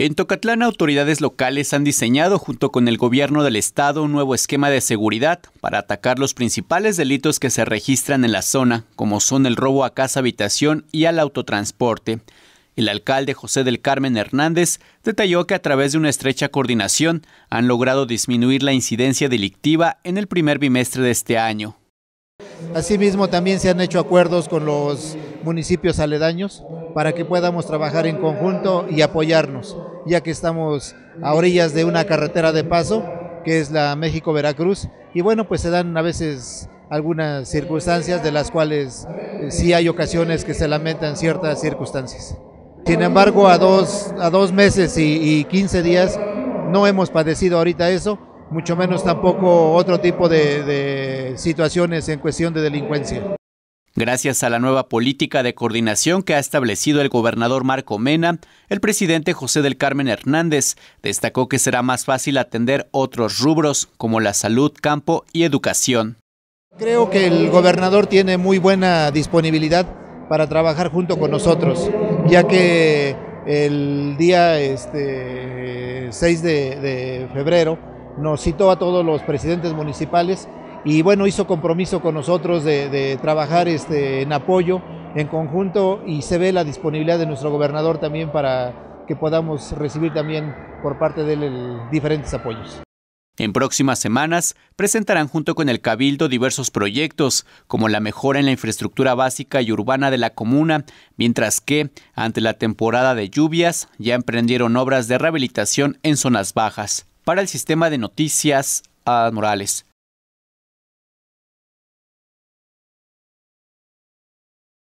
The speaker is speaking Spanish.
En Tocatlán, autoridades locales han diseñado junto con el gobierno del estado un nuevo esquema de seguridad para atacar los principales delitos que se registran en la zona, como son el robo a casa habitación y al autotransporte. El alcalde José del Carmen Hernández detalló que a través de una estrecha coordinación han logrado disminuir la incidencia delictiva en el primer bimestre de este año. Asimismo, también se han hecho acuerdos con los municipios aledaños para que podamos trabajar en conjunto y apoyarnos, ya que estamos a orillas de una carretera de paso, que es la México-Veracruz, y bueno, pues se dan a veces algunas circunstancias de las cuales eh, sí hay ocasiones que se lamentan ciertas circunstancias. Sin embargo, a dos, a dos meses y, y 15 días no hemos padecido ahorita eso, mucho menos tampoco otro tipo de, de situaciones en cuestión de delincuencia. Gracias a la nueva política de coordinación que ha establecido el gobernador Marco Mena, el presidente José del Carmen Hernández destacó que será más fácil atender otros rubros como la salud, campo y educación. Creo que el gobernador tiene muy buena disponibilidad para trabajar junto con nosotros, ya que el día este, 6 de, de febrero nos citó a todos los presidentes municipales y bueno, hizo compromiso con nosotros de, trabajar este, en apoyo, en conjunto y se ve la disponibilidad de nuestro gobernador también para que podamos recibir también por parte de él diferentes apoyos. En próximas semanas presentarán junto con el Cabildo diversos proyectos, como la mejora en la infraestructura básica y urbana de la comuna, mientras que, ante la temporada de lluvias, ya emprendieron obras de rehabilitación en zonas bajas. Para el sistema de noticias, Morales.